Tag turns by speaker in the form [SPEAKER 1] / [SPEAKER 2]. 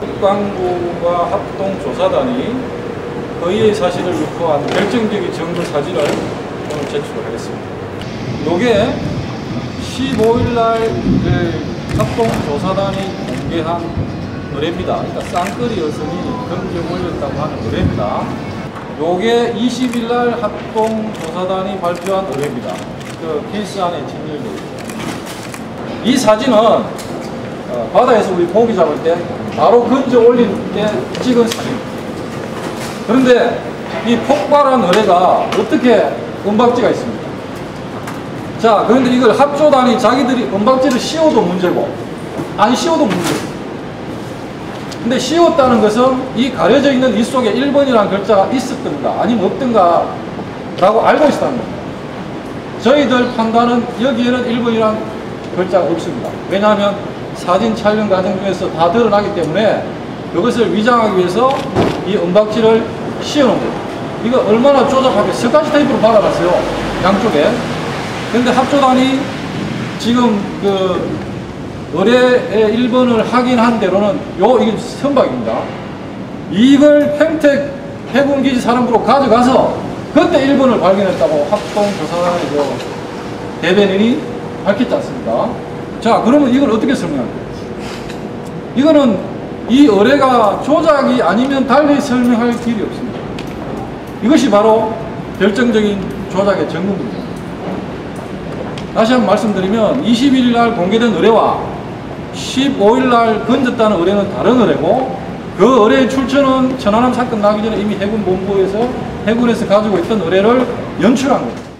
[SPEAKER 1] 국방부와 합동조사단이 허위의 사실을 유포한 결정적인 증거 사진을 오늘 제출하겠습니다. 요게 15일날 그 합동조사단이 공개한 노래입니다. 그러니까 쌍끌이 여성이 검증 올렸다고 하는 노래입니다. 요게 20일날 합동조사단이 발표한 노래입니다. 그 케이스 안에 진열되어 있습니다. 이 사진은 어, 바다에서 우리 고기 잡을 때 바로 건져 올릴 때 찍은 사진입니다. 그런데 이 폭발한 어뢰가 어떻게 은박지가 있습니까? 자, 그런데 이걸 합조단이 자기들이 은박지를 씌워도 문제고 안 씌워도 문제고 근데 씌웠다는 것은 이 가려져 있는 이 속에 1번이라는 글자가 있었던가 아니면 없던가 라고 알고 있었다는 겁니다. 저희들 판단은 여기에는 1번이라는 글자가 없습니다. 왜냐하면 사진 촬영 과정 중에서 다 드러나기 때문에 그것을 위장하기 위해서 이 은박지를 씌워놓은 거예요. 이거 얼마나 조잡하게 스카치 테이프로 발라놨어요. 양쪽에. 근데 합조단이 지금 그 의뢰의 1번을 확인한 대로는 요 이게 선박입니다. 이걸 평택 해군기지 사령부로 가져가서 그때 1번을 발견했다고 합동조사단의 그 대변인이 밝혔지 않습니까? 자, 그러면 이걸 어떻게 설명할까요? 이거는 이 의뢰가 조작이 아니면 달리 설명할 길이 없습니다. 이것이 바로 결정적인 조작의 증거입니다. 다시 한번 말씀드리면 21일 날 공개된 의뢰와 15일 날 건졌다는 의뢰는 다른 의뢰고 그 의뢰의 출처는 천안함 사건 나기 전에 이미 해군 본부에서 해군에서 가지고 있던 의뢰를 연출한 겁니다.